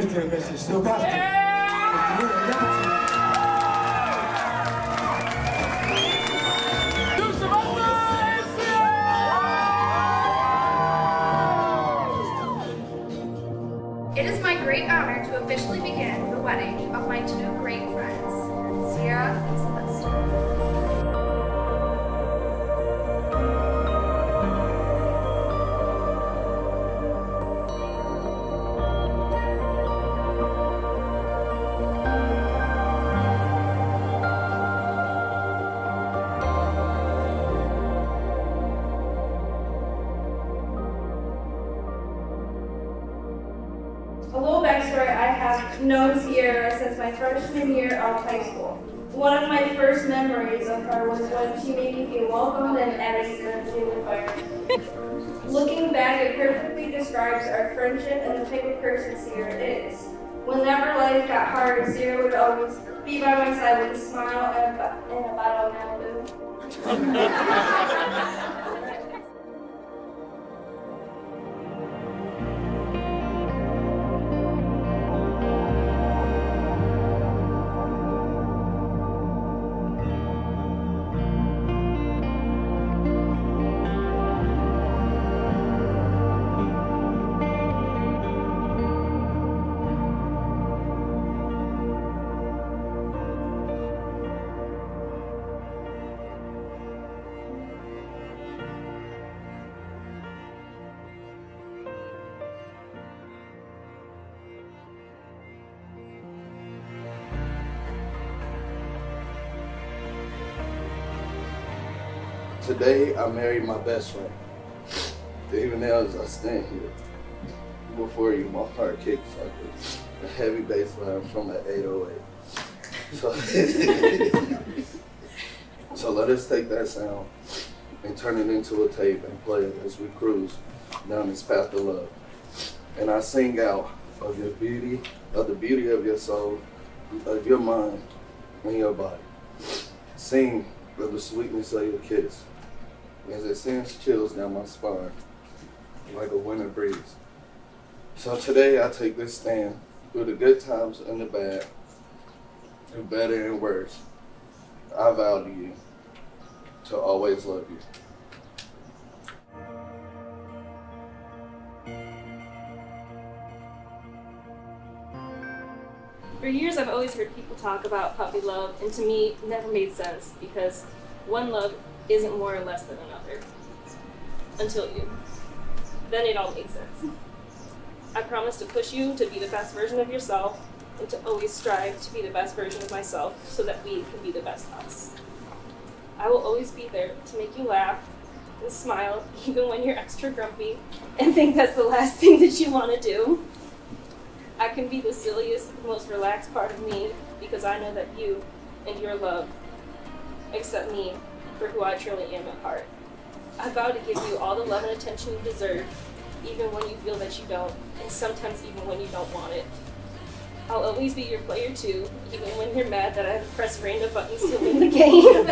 Mr. and Mrs. Still Boston. It is my great honor to officially begin the wedding of my two great friends, Ciara and Celeste. Have known Ciara since my freshman year of high school. One of my first memories of her was when she made me feel welcomed and at a certain environment. Looking back, it perfectly describes our friendship and the type of person Ciara is. Whenever life got hard, Ciara would always be by my side with a smile and a, and a bottle of Malibu. Today, I married my best friend. Even now, as I stand here before you, my heart kicks like a, a heavy bass line from an 808. So, so let us take that sound and turn it into a tape and play it as we cruise down this path of love. And I sing out of your beauty, of the beauty of your soul, of your mind, and your body. Sing of the sweetness of your kiss as it sends chills down my spine like a winter breeze. So today I take this stand through the good times and the bad, through better and worse. I vow to you to always love you. For years, I've always heard people talk about puppy love, and to me, never made sense because one love isn't more or less than another. Until you. Then it all makes sense. I promise to push you to be the best version of yourself and to always strive to be the best version of myself so that we can be the best us. I will always be there to make you laugh and smile even when you're extra grumpy and think that's the last thing that you want to do. I can be the silliest, most relaxed part of me because I know that you and your love accept me for who I truly am at heart. I vow to give you all the love and attention you deserve, even when you feel that you don't, and sometimes even when you don't want it. I'll always be your player too, even when you're mad that I have pressed random buttons to win the game.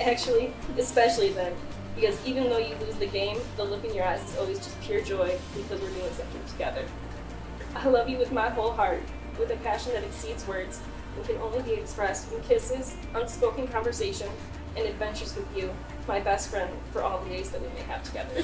Actually, especially then, because even though you lose the game, the look in your eyes is always just pure joy because we're doing something together. I love you with my whole heart, with a passion that exceeds words and can only be expressed in kisses, unspoken conversation, and adventures with you, my best friend, for all the days that we may have together.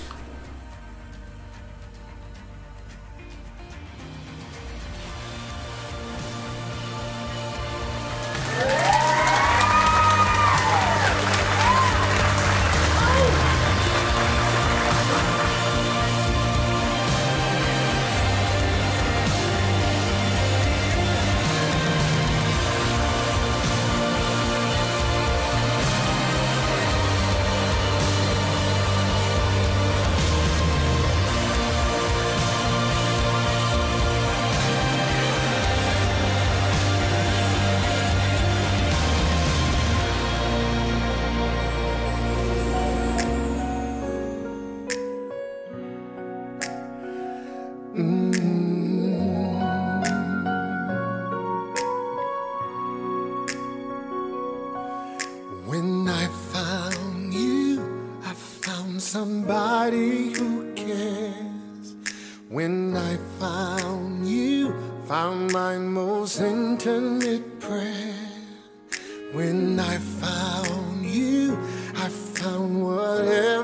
When I found you, I found somebody who cares. When I found you, found my most intimate prayer. When I found you, I found whatever.